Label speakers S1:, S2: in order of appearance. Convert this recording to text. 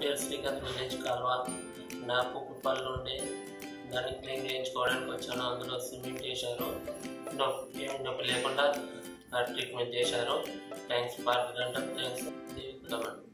S1: పేరు శ్రీకాంత్ విలేజ్ నాకు కుప్పల నుండి దాన్ని క్లీన్ చేయించుకోవడానికి వచ్చాను. అందులో సిమెంట్ చేశారు నొప్పి ఏమి నొప్పి లేకుండా ట్రీట్మెంట్ చేశారు. థ్యాంక్స్ పార్క్ గంట థ్యాంక్స్.